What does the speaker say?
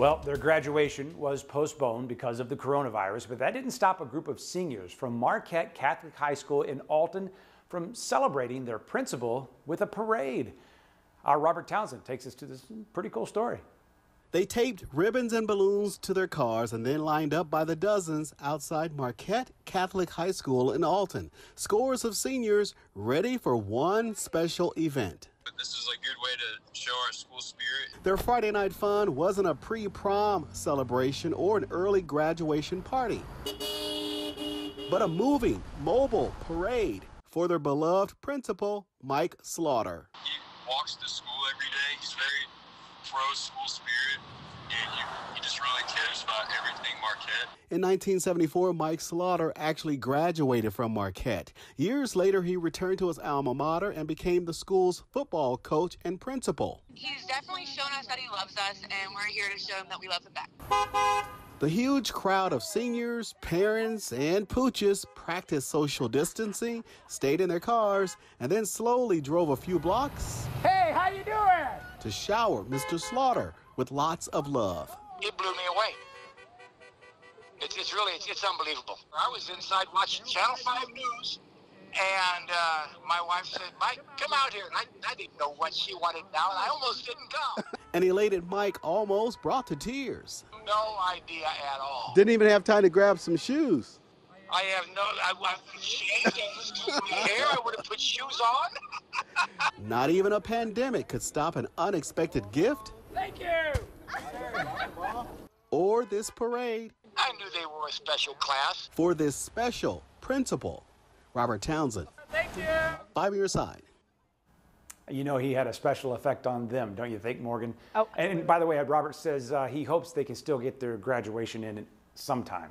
Well, their graduation was postponed because of the coronavirus, but that didn't stop a group of seniors from Marquette Catholic High School in Alton from celebrating their principal with a parade. Our Robert Townsend takes us to this pretty cool story. They taped ribbons and balloons to their cars and then lined up by the dozens outside Marquette Catholic High School in Alton. Scores of seniors ready for one special event. This is a good way to show our school spirit. Their Friday night fun wasn't a pre prom celebration or an early graduation party, but a moving, mobile parade for their beloved principal, Mike Slaughter. He walks to school every day. He's very pro school spirit, and he, he just really cares about everything Marquette. In 1974, Mike Slaughter actually graduated from Marquette. Years later, he returned to his alma mater and became the school's football coach and principal. He's definitely shown us that he loves us, and we're here to show him that we love him back. The huge crowd of seniors, parents, and pooches practiced social distancing, stayed in their cars, and then slowly drove a few blocks. Hey, how you doing? To shower Mr. Slaughter with lots of love. It blew me away. It's, it's really, it's, it's unbelievable. I was inside watching Channel 5 News, and uh, my wife said, Mike, come out here. And I, I didn't know what she wanted now, and I almost didn't come. An elated Mike almost brought to tears. no idea at all. Didn't even have time to grab some shoes. I have no, I, I shaved and my hair. I would have put shoes on. Not even a pandemic could stop an unexpected gift Thank you. or this parade I knew they were a special class. for this special principal. Robert Townsend, Thank you. five your side. You know, he had a special effect on them, don't you think, Morgan? Oh, And by the way, Robert says uh, he hopes they can still get their graduation in sometime.